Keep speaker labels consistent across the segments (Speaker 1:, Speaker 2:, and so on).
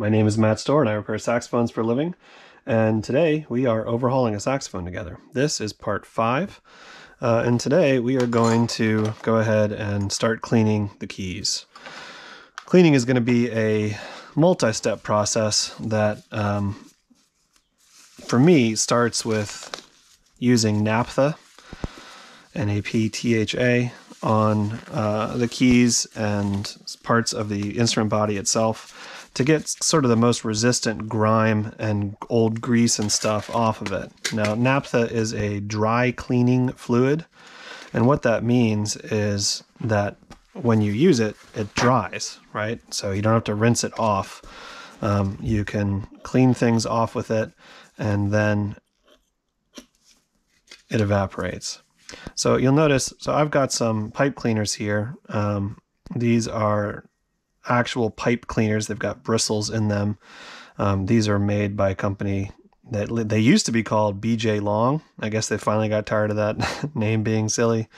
Speaker 1: My name is Matt Stohrer and I repair saxophones for a living. And today we are overhauling a saxophone together. This is part five. Uh, and today we are going to go ahead and start cleaning the keys. Cleaning is going to be a multi step process that, um, for me, starts with using naphtha, N A P T H A, on uh, the keys and parts of the instrument body itself to get sort of the most resistant grime and old grease and stuff off of it. Now, naphtha is a dry cleaning fluid, and what that means is that when you use it, it dries, right? So you don't have to rinse it off. Um, you can clean things off with it, and then it evaporates. So you'll notice, so I've got some pipe cleaners here. Um, these are actual pipe cleaners. They've got bristles in them. Um, these are made by a company that they used to be called BJ Long. I guess they finally got tired of that name being silly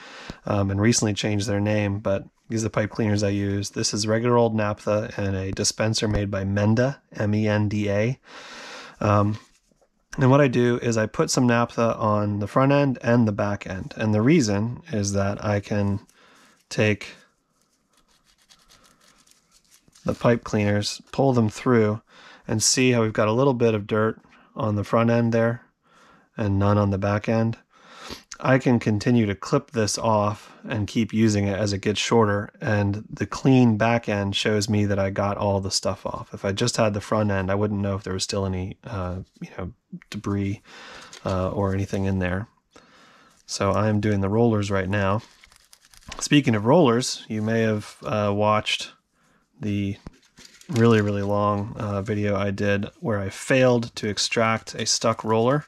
Speaker 1: um, and recently changed their name. But these are the pipe cleaners I use. This is regular old naphtha and a dispenser made by Menda, M E N D A. Um, and what I do is I put some naphtha on the front end and the back end. And the reason is that I can take the pipe cleaners, pull them through, and see how we've got a little bit of dirt on the front end there and none on the back end. I can continue to clip this off and keep using it as it gets shorter. And the clean back end shows me that I got all the stuff off. If I just had the front end, I wouldn't know if there was still any, uh, you know, debris uh, or anything in there. So I'm doing the rollers right now. Speaking of rollers, you may have uh, watched the really, really long uh, video I did where I failed to extract a stuck roller.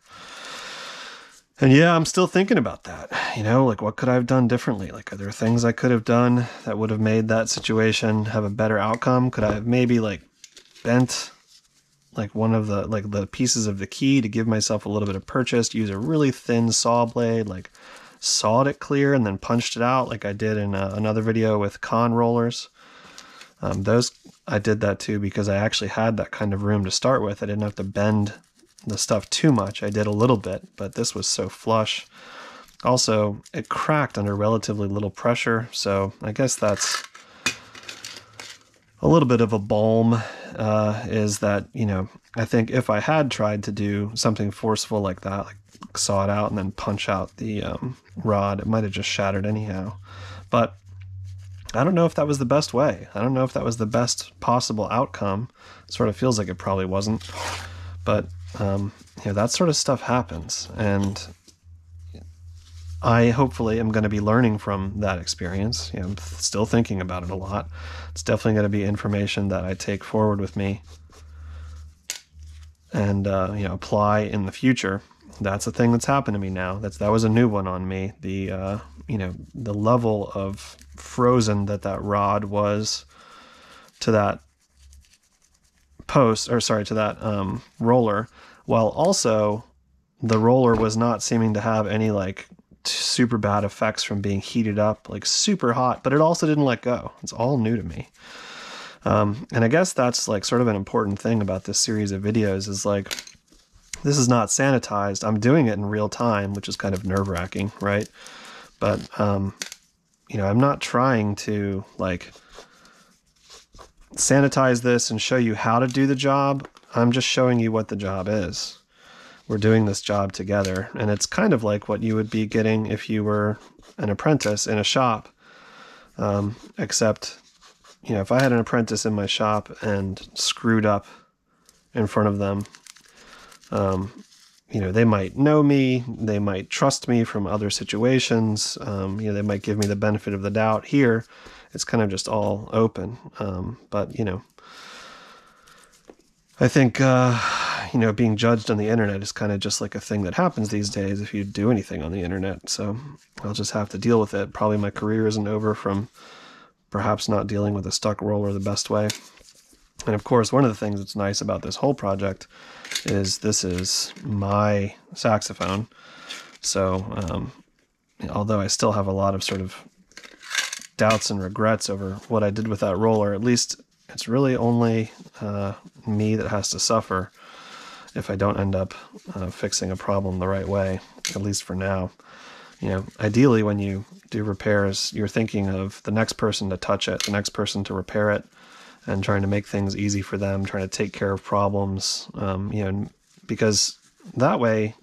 Speaker 1: And yeah, I'm still thinking about that. You know, like what could I have done differently? Like, are there things I could have done that would have made that situation have a better outcome? Could I have maybe like bent like one of the like the pieces of the key to give myself a little bit of purchase? Use a really thin saw blade, like sawed it clear and then punched it out, like I did in uh, another video with Conn rollers. Um, those I did that too because I actually had that kind of room to start with. I didn't have to bend the stuff too much. I did a little bit, but this was so flush. Also, it cracked under relatively little pressure, so I guess that's a little bit of a balm uh, is that, you know, I think if I had tried to do something forceful like that, like saw it out and then punch out the um, rod, it might have just shattered anyhow. But I don't know if that was the best way. I don't know if that was the best possible outcome. It sort of feels like it probably wasn't. But um, you know, that sort of stuff happens, and I hopefully am going to be learning from that experience. You know, I'm still thinking about it a lot. It's definitely going to be information that I take forward with me and uh, you know apply in the future. That's a thing that's happened to me now. That's that was a new one on me. The uh, you know the level of frozen that that rod was to that post or sorry to that um, roller while also the roller was not seeming to have any like super bad effects from being heated up like super hot but it also didn't let go it's all new to me um, and i guess that's like sort of an important thing about this series of videos is like this is not sanitized i'm doing it in real time which is kind of nerve wracking right but um, you know i'm not trying to like sanitize this and show you how to do the job. I'm just showing you what the job is. We're doing this job together, and it's kind of like what you would be getting if you were an apprentice in a shop. Um, except, you know, if I had an apprentice in my shop and screwed up in front of them, um, you know, they might know me, they might trust me from other situations, um, you know, they might give me the benefit of the doubt. Here, it's kind of just all open. Um, but you know, I think uh, you know being judged on the internet is kind of just like a thing that happens these days if you do anything on the internet. So I'll just have to deal with it. Probably my career isn't over from perhaps not dealing with a stuck roller the best way. And of course, one of the things that's nice about this whole project is this is my saxophone. So, um, although I still have a lot of sort of doubts and regrets over what I did with that roller. At least it's really only uh, me that has to suffer if I don't end up uh, fixing a problem the right way, at least for now. You know, ideally, when you do repairs, you're thinking of the next person to touch it, the next person to repair it, and trying to make things easy for them, trying to take care of problems. Um, you know, because that way,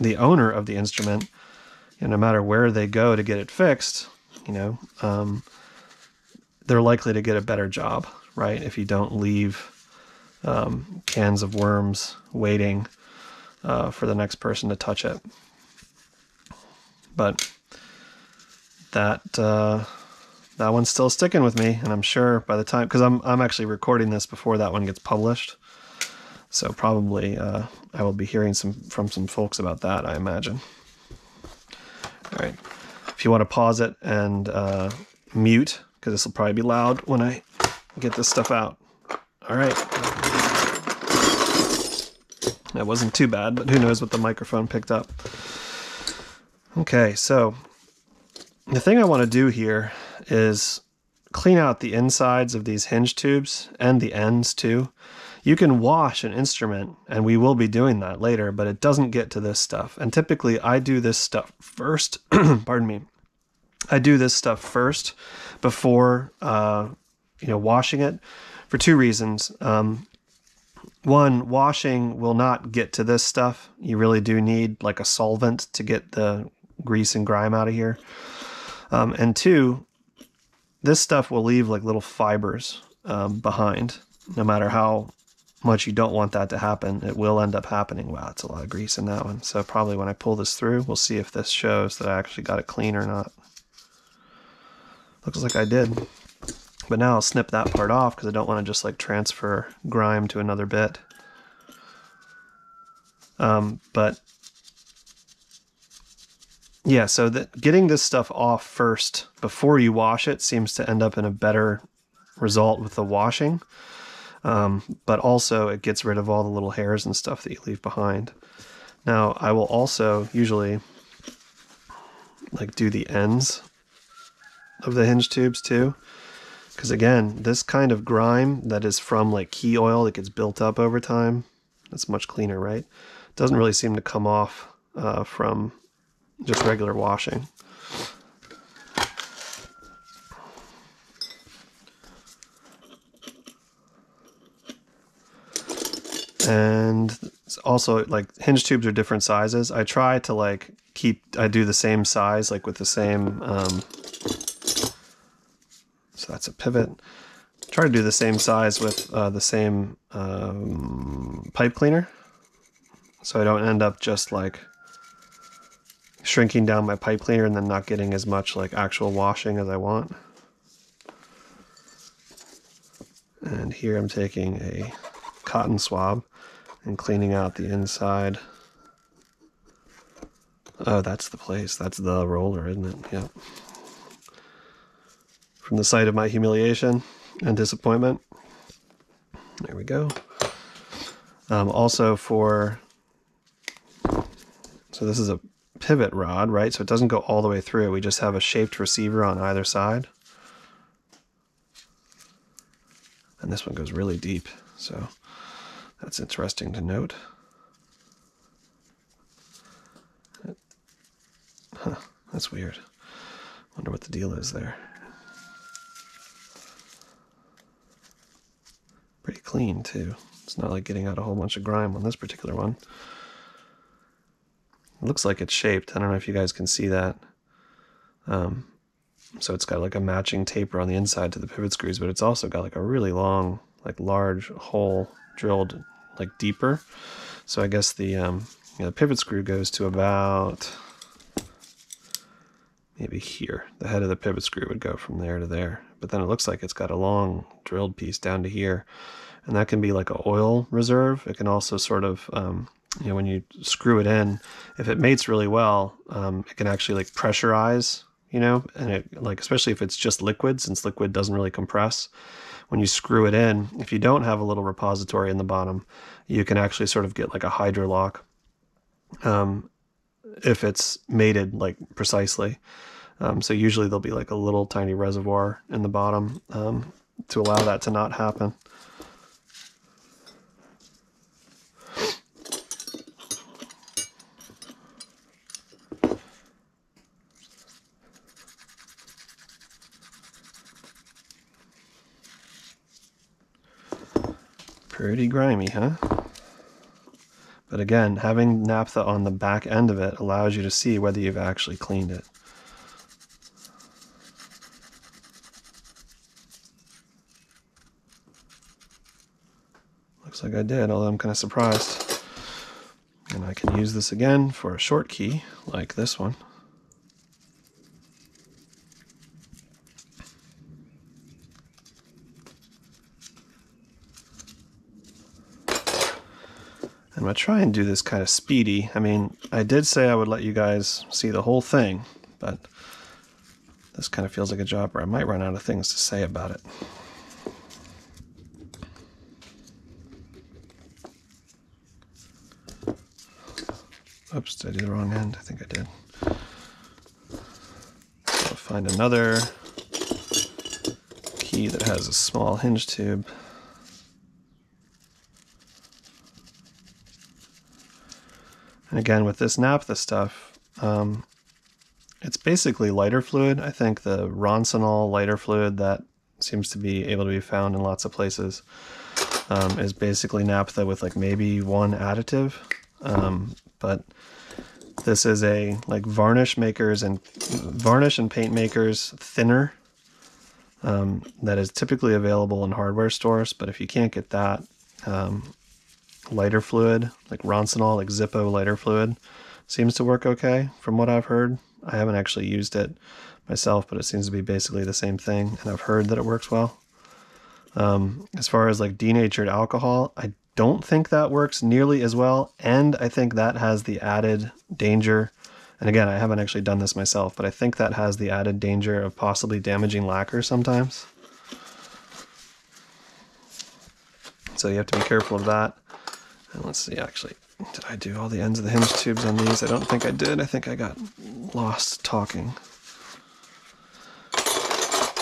Speaker 1: the owner of the instrument, you know, no matter where they go to get it fixed, you know, um, they're likely to get a better job, right? If you don't leave um, cans of worms waiting uh, for the next person to touch it. But that uh, that one's still sticking with me, and I'm sure by the time because I'm I'm actually recording this before that one gets published, so probably uh, I will be hearing some from some folks about that. I imagine. All right, if you want to pause it and uh, mute because this will probably be loud when I get this stuff out. All right. That wasn't too bad, but who knows what the microphone picked up. Okay, so the thing I want to do here is clean out the insides of these hinge tubes and the ends too. You can wash an instrument, and we will be doing that later, but it doesn't get to this stuff. And typically, I do this stuff first. pardon me. I do this stuff first before uh, you know washing it for two reasons. Um, one, washing will not get to this stuff. You really do need like a solvent to get the grease and grime out of here. Um, and two, this stuff will leave like little fibers um, behind. No matter how much you don't want that to happen, it will end up happening. Wow, it's a lot of grease in that one. So probably when I pull this through, we'll see if this shows that I actually got it clean or not. Looks like I did. But now I'll snip that part off because I don't want to just like transfer grime to another bit. Um, but yeah, so that getting this stuff off first before you wash it seems to end up in a better result with the washing. Um, but also it gets rid of all the little hairs and stuff that you leave behind. Now I will also usually like do the ends of the hinge tubes too. Because again, this kind of grime that is from like key oil that gets built up over time, that's much cleaner, right? Doesn't really seem to come off uh, from just regular washing. And also like hinge tubes are different sizes. I try to like keep, I do the same size, like with the same um, so that's a pivot. Try to do the same size with uh, the same um, pipe cleaner. So I don't end up just like shrinking down my pipe cleaner and then not getting as much like actual washing as I want. And here I'm taking a cotton swab and cleaning out the inside. Oh, that's the place. That's the roller, isn't it? Yep from the site of my humiliation and disappointment. There we go. Um, also for, so this is a pivot rod, right? So it doesn't go all the way through. We just have a shaped receiver on either side. And this one goes really deep. So that's interesting to note. Huh, that's weird. Wonder what the deal is there. pretty clean too. It's not like getting out a whole bunch of grime on this particular one. Looks like it's shaped. I don't know if you guys can see that. Um, so it's got like a matching taper on the inside to the pivot screws, but it's also got like a really long, like large hole drilled like deeper. So I guess the um, you know, the pivot screw goes to about maybe here. The head of the pivot screw would go from there to there. But then it looks like it's got a long drilled piece down to here. And that can be like an oil reserve. It can also sort of, um, you know, when you screw it in, if it mates really well, um, it can actually like pressurize, you know, and it like, especially if it's just liquid, since liquid doesn't really compress. When you screw it in, if you don't have a little repository in the bottom, you can actually sort of get like a hydrolock. Um, if it's mated like precisely. Um, so usually there'll be like a little tiny reservoir in the bottom. Um, to allow that to not happen. Pretty grimy, huh? But again, having naphtha on the back end of it allows you to see whether you've actually cleaned it. Looks like I did, although I'm kind of surprised. And I can use this again for a short key, like this one. I'm going to try and do this kind of speedy. I mean, I did say I would let you guys see the whole thing, but this kind of feels like a job where I might run out of things to say about it. Oops, did I do the wrong end? I think I did. Find another key that has a small hinge tube. Again, with this naphtha stuff, um, it's basically lighter fluid. I think the Ronsonol lighter fluid that seems to be able to be found in lots of places um, is basically naphtha with like maybe one additive. Um, but this is a like varnish makers and varnish and paint makers thinner um, that is typically available in hardware stores. But if you can't get that, um, lighter fluid like Ronsonol, like Zippo lighter fluid seems to work okay from what I've heard. I haven't actually used it myself, but it seems to be basically the same thing, and I've heard that it works well. Um, as far as like denatured alcohol, I don't think that works nearly as well. And I think that has the added danger. And again, I haven't actually done this myself, but I think that has the added danger of possibly damaging lacquer sometimes. So you have to be careful of that. And let's see, actually, did I do all the ends of the hinge tubes on these? I don't think I did. I think I got lost talking.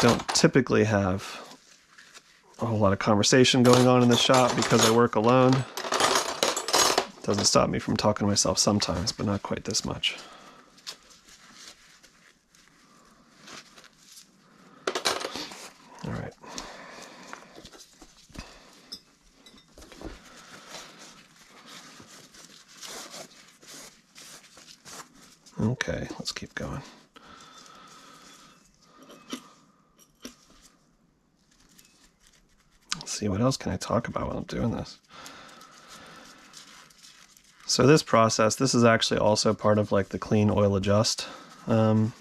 Speaker 1: Don't typically have a whole lot of conversation going on in the shop because I work alone. Doesn't stop me from talking to myself sometimes, but not quite this much. Okay, let's keep going. see, what else can I talk about while I'm doing this? So this process, this is actually also part of like the clean oil adjust, um,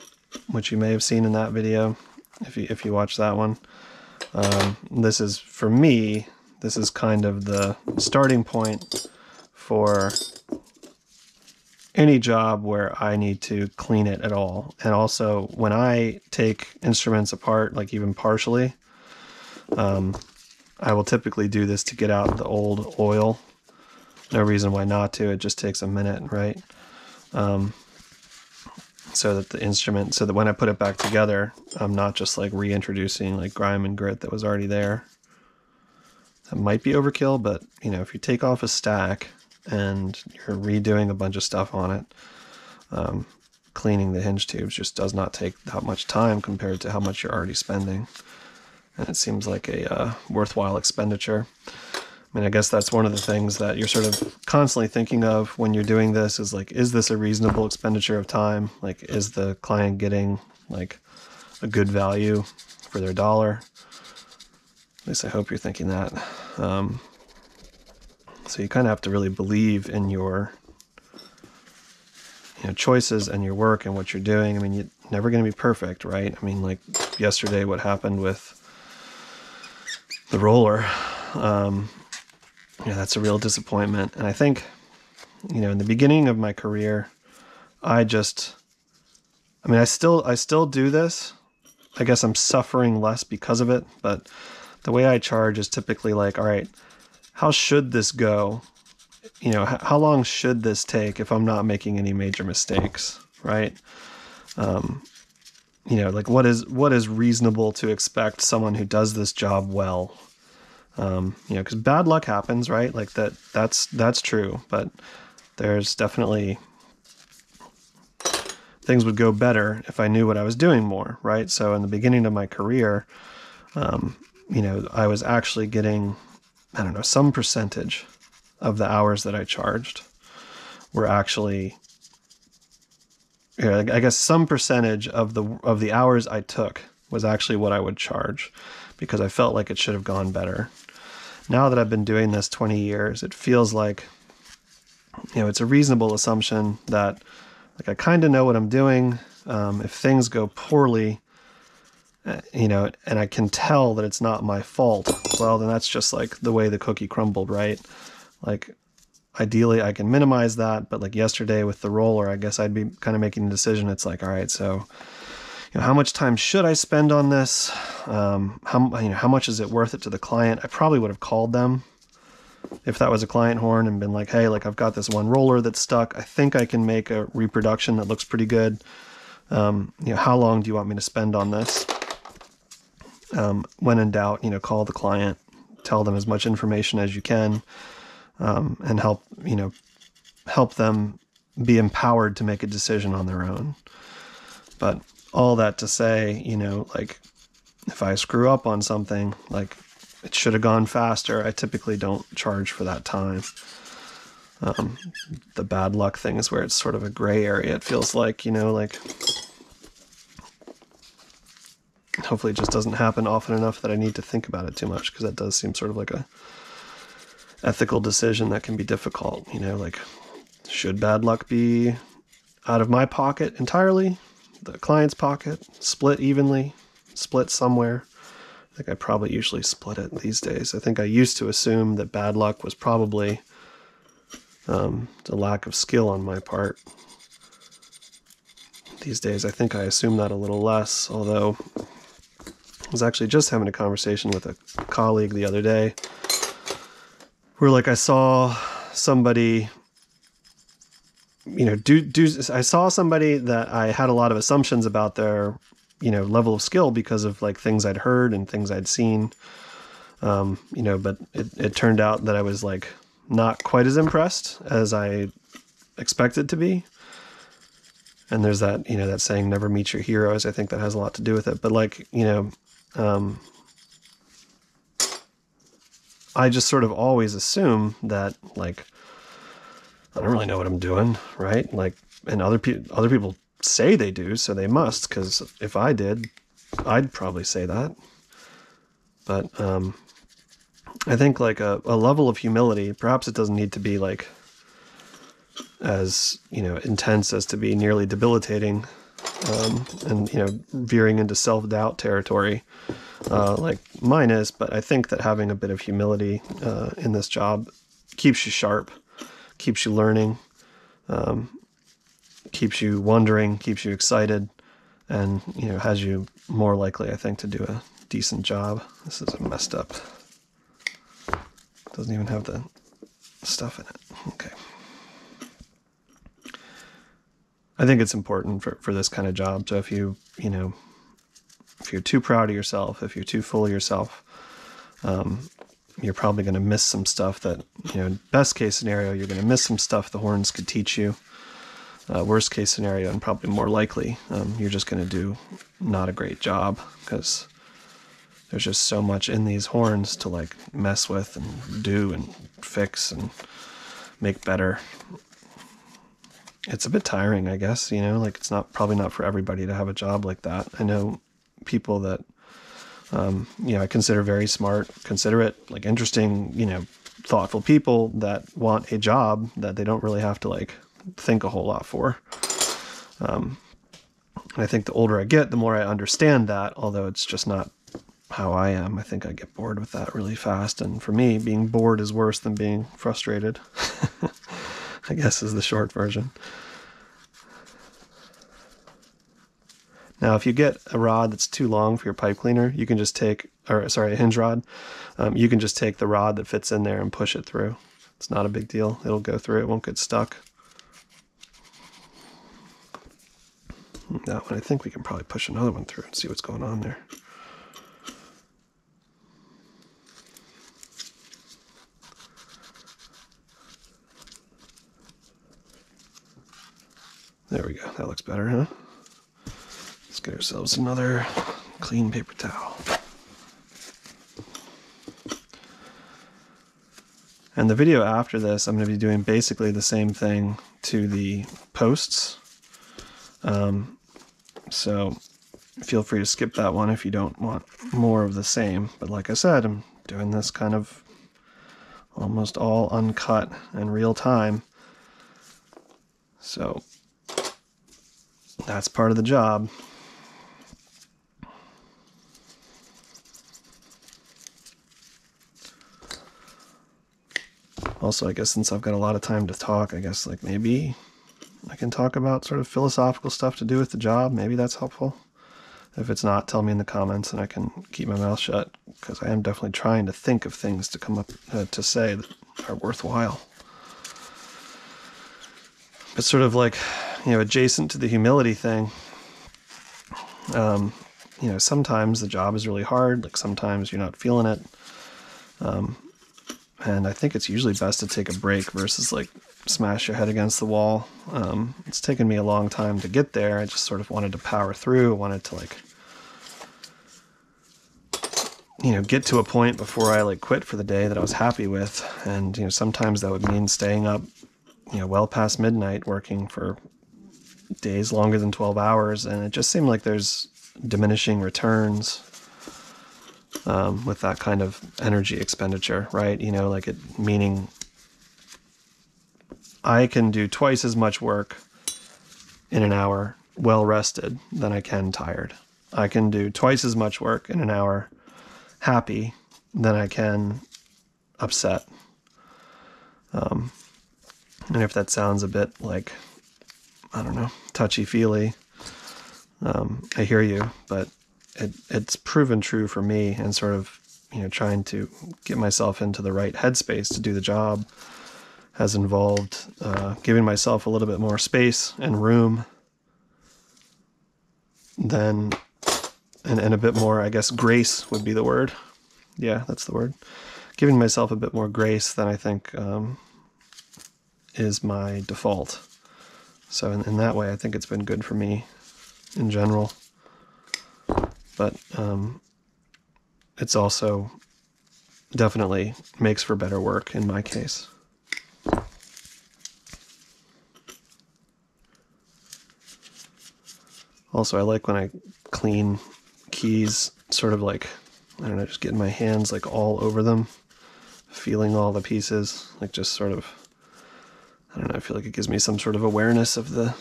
Speaker 1: which you may have seen in that video if you if you watch that one. Um, this is for me. This is kind of the starting point for any job where I need to clean it at all. And also when I take instruments apart, like even partially, um, I will typically do this to get out the old oil. No reason why not to. It just takes a minute, right? Um, so that the instrument, so that when I put it back together, I'm not just like reintroducing like grime and grit that was already there. That might be overkill, but you know, if you take off a stack and you're redoing a bunch of stuff on it, um, cleaning the hinge tubes just does not take that much time compared to how much you're already spending and it seems like a uh, worthwhile expenditure. I mean, I guess that's one of the things that you're sort of constantly thinking of when you're doing this is like, is this a reasonable expenditure of time? Like, is the client getting like a good value for their dollar? At least I hope you're thinking that. Um, so you kind of have to really believe in your you know choices and your work and what you're doing. I mean, you're never going to be perfect, right? I mean, like yesterday, what happened with the roller. Um, yeah, that's a real disappointment. And I think, you know, in the beginning of my career, I just, I mean, I still, I still do this. I guess I'm suffering less because of it, but the way I charge is typically like, all right, how should this go? You know, how long should this take if I'm not making any major mistakes, right? Um, you know, like what is what is reasonable to expect someone who does this job well. Um, you know, because bad luck happens, right? Like that. That's that's true, but there's definitely things would go better if I knew what I was doing more, right? So in the beginning of my career, um, you know, I was actually getting, I don't know, some percentage of the hours that I charged were actually, I guess some percentage of the of the hours I took was actually what I would charge, because I felt like it should have gone better. Now that I've been doing this 20 years, it feels like, you know, it's a reasonable assumption that like I kind of know what I'm doing. Um, if things go poorly, uh, you know, and I can tell that it's not my fault, well, then that's just like the way the cookie crumbled, right? Like, ideally, I can minimize that, but like yesterday with the roller, I guess I'd be kind of making a decision. It's like, all right, so, you know, how much time should I spend on this? Um, how you know, how much is it worth it to the client? I probably would have called them if that was a client horn and been like, hey, like I've got this one roller that's stuck. I think I can make a reproduction that looks pretty good. Um, you know, how long do you want me to spend on this? Um, when in doubt, you know, call the client, tell them as much information as you can, um, and help, you know, help them be empowered to make a decision on their own. But all that to say, you know, like if I screw up on something, like it should have gone faster. I typically don't charge for that time. Um, the bad luck thing is where it's sort of a gray area. It feels like, you know, like hopefully it just doesn't happen often enough that I need to think about it too much because that does seem sort of like a ethical decision that can be difficult, you know, like should bad luck be out of my pocket entirely, the client's pocket, split evenly, split somewhere. I think I probably usually split it these days. I think I used to assume that bad luck was probably um, the lack of skill on my part. These days, I think I assume that a little less, although I was actually just having a conversation with a colleague the other day where, like, I saw somebody you know do do I saw somebody that I had a lot of assumptions about their you know level of skill because of like things I'd heard and things I'd seen. Um, you know, but it, it turned out that I was like not quite as impressed as I expected to be. And there's that, you know, that saying, never meet your heroes. I think that has a lot to do with it. But like, you know, um, I just sort of always assume that like, I don't really know what I'm doing, right? Like, and other people, other people say they do, so they must, because if I did, I'd probably say that. But um, I think like a, a level of humility, perhaps it doesn't need to be like as you know intense as to be nearly debilitating um, and you know veering into self-doubt territory uh, like mine is but i think that having a bit of humility uh, in this job keeps you sharp keeps you learning um, keeps you wondering, keeps you excited, and you know has you more likely, I think, to do a decent job. This is a messed up. Doesn't even have the stuff in it. Okay. I think it's important for, for this kind of job. So if you, you know, if you're too proud of yourself, if you're too full of yourself, um, you're probably going to miss some stuff that, you know, best case scenario, you're going to miss some stuff the horns could teach you uh, worst case scenario and probably more likely, um, you're just going to do not a great job because there's just so much in these horns to like mess with and do and fix and make better. It's a bit tiring, I guess, you know, like it's not probably not for everybody to have a job like that. I know people that, um, you know, I consider very smart, considerate, like interesting, you know, thoughtful people that want a job that they don't really have to like think a whole lot for. Um, I think the older I get, the more I understand that, although it's just not how I am. I think I get bored with that really fast. And for me, being bored is worse than being frustrated, I guess is the short version. Now, if you get a rod that's too long for your pipe cleaner, you can just take, or sorry, a hinge rod, um, you can just take the rod that fits in there and push it through. It's not a big deal. It'll go through, it won't get stuck. That one, I think we can probably push another one through and see what's going on there. There we go. That looks better, huh? Let's get ourselves another clean paper towel. And the video after this, I'm going to be doing basically the same thing to the posts. Um, so feel free to skip that one if you don't want more of the same. But like I said, I'm doing this kind of almost all uncut and real time. So that's part of the job. Also, I guess since I've got a lot of time to talk, I guess like maybe I can talk about sort of philosophical stuff to do with the job. Maybe that's helpful. If it's not, tell me in the comments and I can keep my mouth shut because I am definitely trying to think of things to come up uh, to say that are worthwhile. But sort of like, you know, adjacent to the humility thing, um, you know, sometimes the job is really hard. Like sometimes you're not feeling it. Um, and I think it's usually best to take a break versus like smash your head against the wall. Um, it's taken me a long time to get there. I just sort of wanted to power through. I wanted to like, you know, get to a point before I like quit for the day that I was happy with. And, you know, sometimes that would mean staying up, you know, well past midnight working for days longer than 12 hours. And it just seemed like there's diminishing returns um, with that kind of energy expenditure, right? You know, like it meaning I can do twice as much work in an hour well rested than I can tired. I can do twice as much work in an hour happy than I can upset. Um, and if that sounds a bit like, I don't know, touchy feely, um, I hear you, but it, it's proven true for me and sort of, you know, trying to get myself into the right headspace to do the job has involved uh, giving myself a little bit more space and room than, and, and a bit more, I guess, grace would be the word. Yeah, that's the word. Giving myself a bit more grace than I think um, is my default. So, in, in, that way, I think it's been good for me in general. But um, it's also definitely makes for better work in my case. Also, I like when I clean keys, sort of like, I don't know, just getting my hands like all over them, feeling all the pieces, like just sort of, I don't know, I feel like it gives me some sort of awareness of the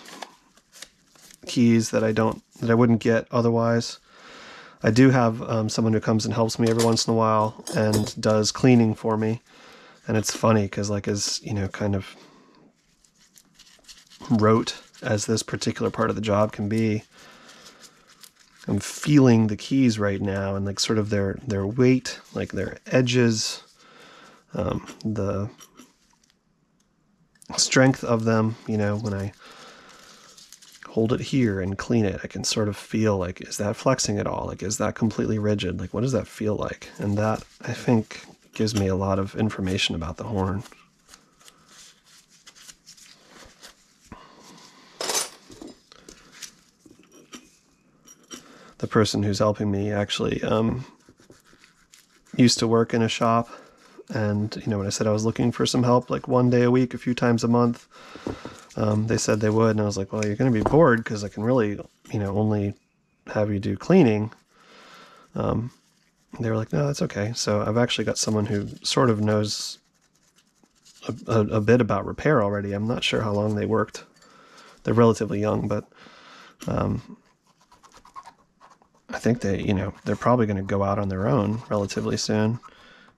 Speaker 1: keys that I don't, that I wouldn't get otherwise. I do have um, someone who comes and helps me every once in a while and does cleaning for me. And it's funny because, like, as you know, kind of rote as this particular part of the job can be, I'm feeling the keys right now and like sort of their their weight, like their edges, um, the strength of them. You know, when I hold it here and clean it, I can sort of feel like is that flexing at all? Like is that completely rigid? Like what does that feel like? And that I think gives me a lot of information about the horn. the person who's helping me actually um, used to work in a shop. And, you know, when I said I was looking for some help, like one day a week, a few times a month, um, they said they would. And I was like, well, you're going to be bored because I can really, you know, only have you do cleaning. Um, they were like, no, that's okay. So I've actually got someone who sort of knows a, a, a, bit about repair already. I'm not sure how long they worked. They're relatively young, but um, I think they, you know, they're probably going to go out on their own relatively soon,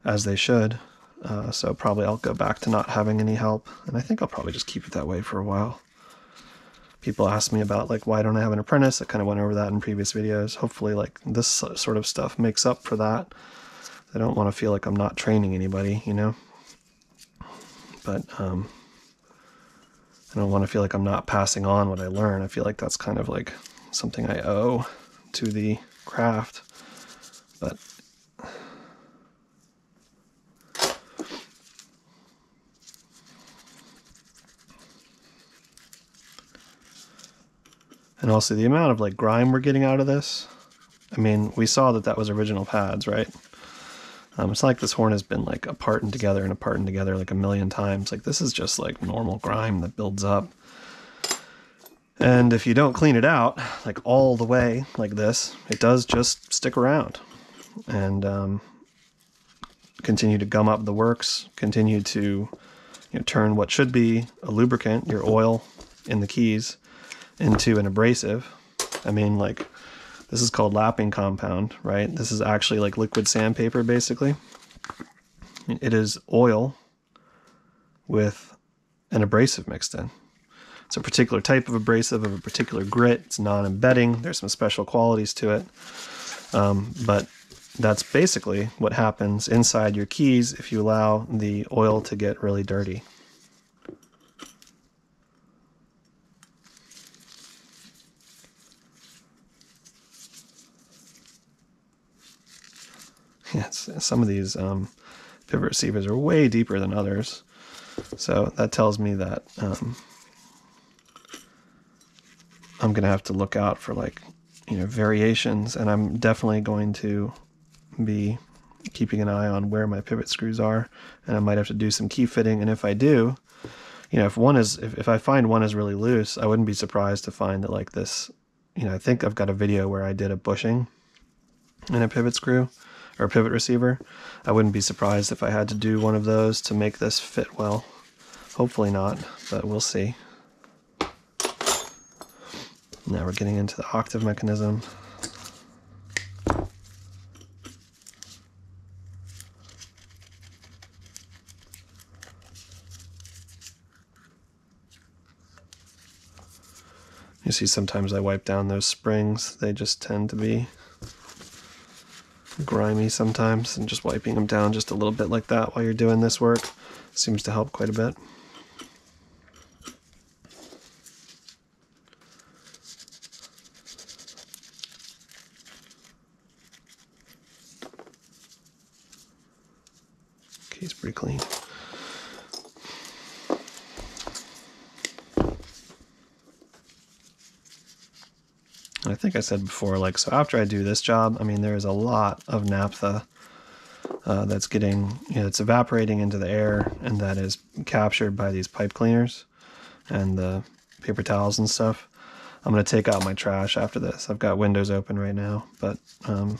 Speaker 1: as they should. Uh, so probably I'll go back to not having any help, and I think I'll probably just keep it that way for a while. People ask me about like why don't I have an apprentice? I kind of went over that in previous videos. Hopefully, like this sort of stuff makes up for that. I don't want to feel like I'm not training anybody, you know. But um, I don't want to feel like I'm not passing on what I learn. I feel like that's kind of like something I owe to the craft. But and also the amount of like grime we're getting out of this. I mean, we saw that that was original pads, right? Um, it's like this horn has been like apart and together and apart and together like a million times. Like this is just like normal grime that builds up. And if you don't clean it out, like all the way like this, it does just stick around and um, continue to gum up the works, continue to you know, turn what should be a lubricant, your oil in the keys, into an abrasive. I mean, like this is called lapping compound, right? This is actually like liquid sandpaper, basically. It is oil with an abrasive mixed in. It's a particular type of abrasive of a particular grit. It's non-embedding. There's some special qualities to it. Um, but that's basically what happens inside your keys if you allow the oil to get really dirty. Yes, some of these um, pivot receivers are way deeper than others. So that tells me that um, I'm going to have to look out for like, you know, variations and I'm definitely going to be keeping an eye on where my pivot screws are and I might have to do some key fitting. And if I do, you know, if one is, if, if I find one is really loose, I wouldn't be surprised to find that like this, you know, I think I've got a video where I did a bushing in a pivot screw or pivot receiver. I wouldn't be surprised if I had to do one of those to make this fit well. Hopefully not, but we'll see. Now we're getting into the octave mechanism. You see sometimes I wipe down those springs. They just tend to be grimy sometimes and just wiping them down just a little bit like that while you're doing this work seems to help quite a bit. Okay, it's pretty clean. I I said before, like, so after I do this job, I mean, there is a lot of naphtha uh, that's getting, you know, it's evaporating into the air and that is captured by these pipe cleaners and the paper towels and stuff. I'm going to take out my trash after this. I've got windows open right now, but um,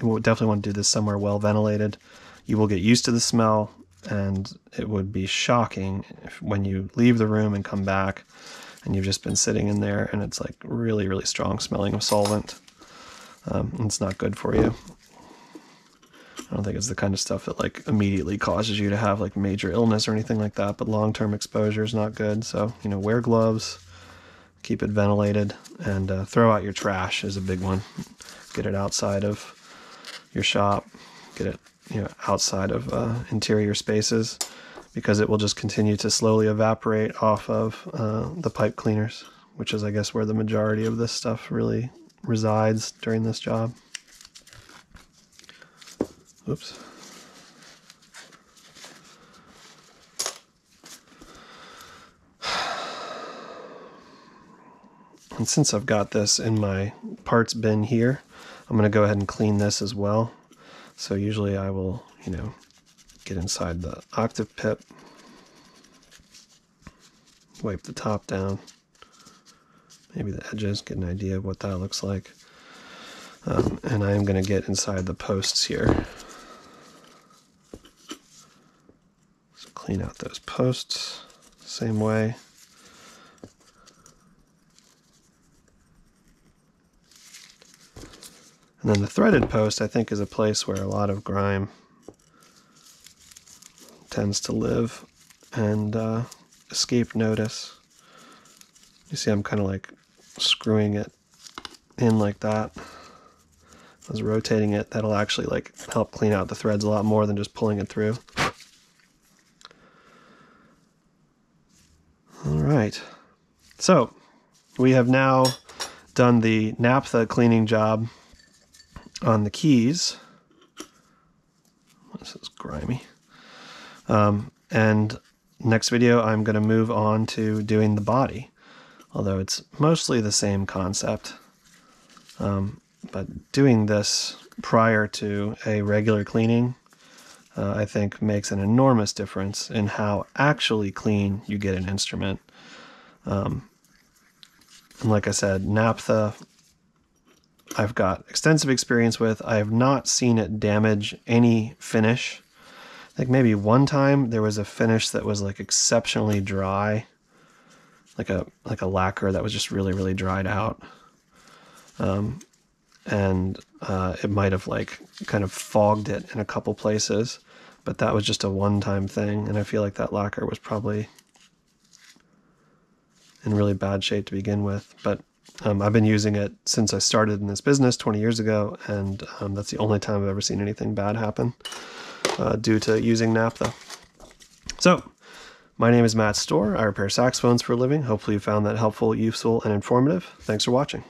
Speaker 1: you will definitely want to do this somewhere well ventilated. You will get used to the smell and it would be shocking if, when you leave the room and come back and you've just been sitting in there and it's like really, really strong smelling of solvent. Um, it's not good for you. I don't think it's the kind of stuff that like immediately causes you to have like major illness or anything like that, but long-term exposure is not good. So, you know, wear gloves, keep it ventilated, and uh, throw out your trash is a big one. Get it outside of your shop, get it, you know, outside of uh, interior spaces because it will just continue to slowly evaporate off of uh, the pipe cleaners, which is, I guess, where the majority of this stuff really resides during this job. Oops. And since I've got this in my parts bin here, I'm going to go ahead and clean this as well. So usually I will, you know, get inside the octave pip, wipe the top down, maybe the edges, get an idea of what that looks like. Um, and I am going to get inside the posts here. So clean out those posts, same way. And then the threaded post, I think, is a place where a lot of grime tends to live and uh, escape notice. You see, I'm kind of like screwing it in like that. I was rotating it. That'll actually like help clean out the threads a lot more than just pulling it through. All right. So we have now done the naphtha cleaning job on the keys. This is grimy. Um, and next video, I'm going to move on to doing the body, although it's mostly the same concept. Um, but doing this prior to a regular cleaning, uh, I think makes an enormous difference in how actually clean you get an instrument. Um, and like I said, naphtha, I've got extensive experience with. I have not seen it damage any finish. Think maybe one time there was a finish that was like exceptionally dry, like a like a lacquer that was just really really dried out. Um, and uh, it might have like kind of fogged it in a couple places, but that was just a one-time thing, and I feel like that lacquer was probably in really bad shape to begin with. But um, I've been using it since I started in this business 20 years ago, and um, that's the only time I've ever seen anything bad happen uh, due to using naphtha. So, my name is Matt Stohrer. I repair saxophones for a living. Hopefully, you found that helpful, useful, and informative. Thanks for watching.